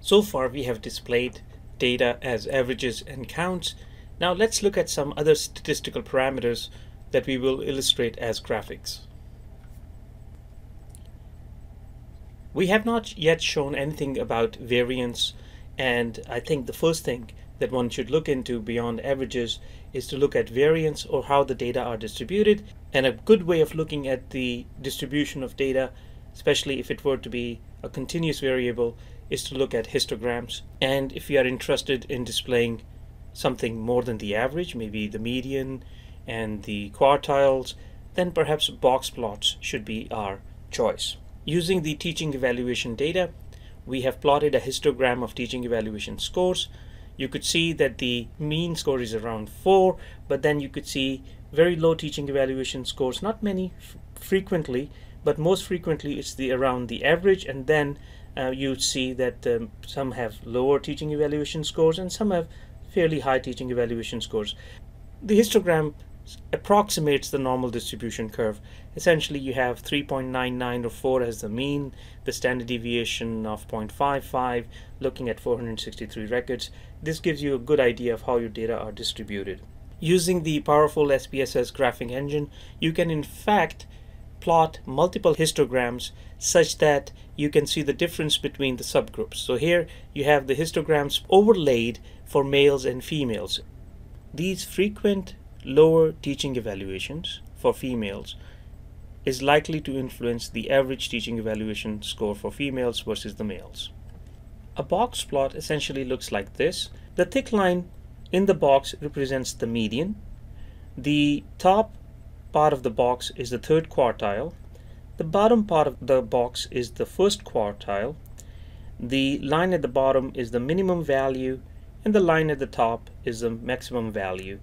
So far we have displayed data as averages and counts. Now let's look at some other statistical parameters that we will illustrate as graphics. We have not yet shown anything about variance and I think the first thing that one should look into beyond averages is to look at variance or how the data are distributed and a good way of looking at the distribution of data especially if it were to be a continuous variable is to look at histograms. And if you are interested in displaying something more than the average, maybe the median and the quartiles, then perhaps box plots should be our choice. Using the teaching evaluation data, we have plotted a histogram of teaching evaluation scores. You could see that the mean score is around 4, but then you could see very low teaching evaluation scores, not many frequently, but most frequently it's the around the average and then uh, you see that um, some have lower teaching evaluation scores and some have fairly high teaching evaluation scores. The histogram approximates the normal distribution curve. Essentially, you have 3.99 or 4 as the mean, the standard deviation of 0.55, looking at 463 records. This gives you a good idea of how your data are distributed. Using the powerful SPSS graphing engine, you can in fact plot multiple histograms such that you can see the difference between the subgroups. So here you have the histograms overlaid for males and females. These frequent lower teaching evaluations for females is likely to influence the average teaching evaluation score for females versus the males. A box plot essentially looks like this. The thick line in the box represents the median. The top part of the box is the third quartile. The bottom part of the box is the first quartile. The line at the bottom is the minimum value and the line at the top is the maximum value.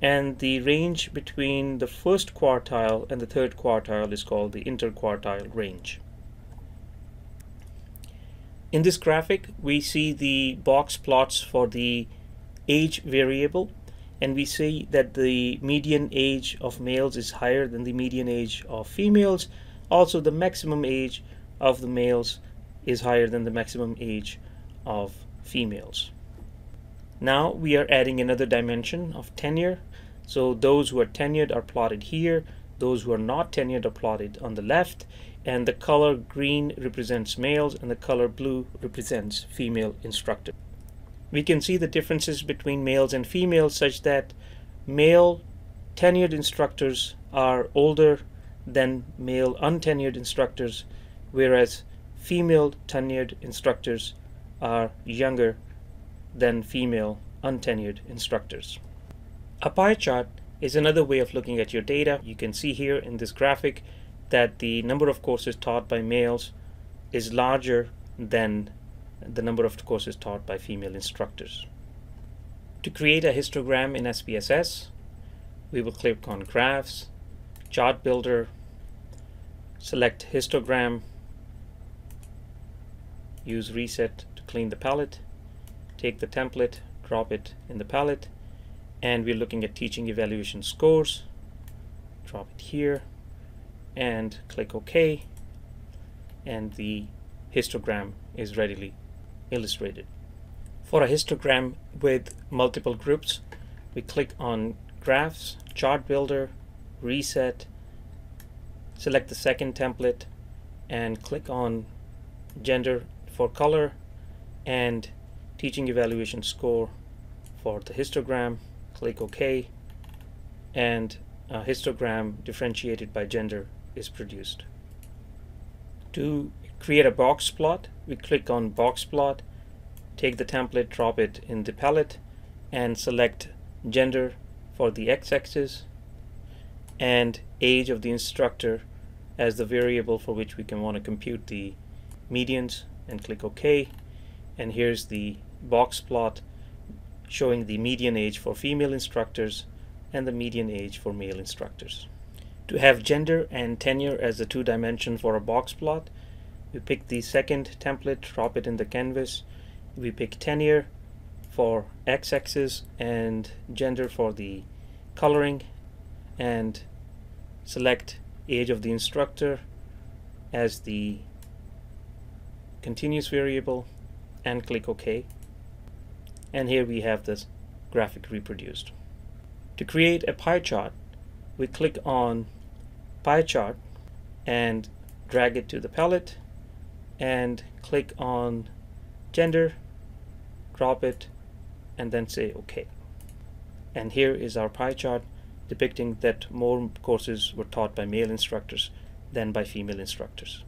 And the range between the first quartile and the third quartile is called the interquartile range. In this graphic, we see the box plots for the age variable and we see that the median age of males is higher than the median age of females. Also, the maximum age of the males is higher than the maximum age of females. Now we are adding another dimension of tenure. So those who are tenured are plotted here. Those who are not tenured are plotted on the left. And the color green represents males and the color blue represents female instructors we can see the differences between males and females such that male tenured instructors are older than male untenured instructors, whereas female tenured instructors are younger than female untenured instructors. A pie chart is another way of looking at your data. You can see here in this graphic that the number of courses taught by males is larger than the number of courses taught by female instructors. To create a histogram in SPSS, we will click on Graphs, Chart Builder, select Histogram, use Reset to clean the palette, take the template, drop it in the palette, and we're looking at teaching evaluation scores. Drop it here and click OK, and the histogram is readily illustrated. For a histogram with multiple groups, we click on Graphs, Chart Builder, Reset, select the second template, and click on Gender for color and Teaching Evaluation Score for the histogram. Click OK, and a histogram differentiated by gender is produced. To create a box plot, we click on box plot, take the template, drop it in the palette, and select gender for the x-axis and age of the instructor as the variable for which we can want to compute the medians and click OK and here's the box plot showing the median age for female instructors and the median age for male instructors. To have gender and tenure as the two dimension for a box plot we pick the second template drop it in the canvas we pick tenure for x-axis and gender for the coloring and select age of the instructor as the continuous variable and click OK. And here we have this graphic reproduced. To create a pie chart, we click on pie chart and drag it to the palette and click on gender, drop it, and then say OK. And here is our pie chart depicting that more courses were taught by male instructors than by female instructors.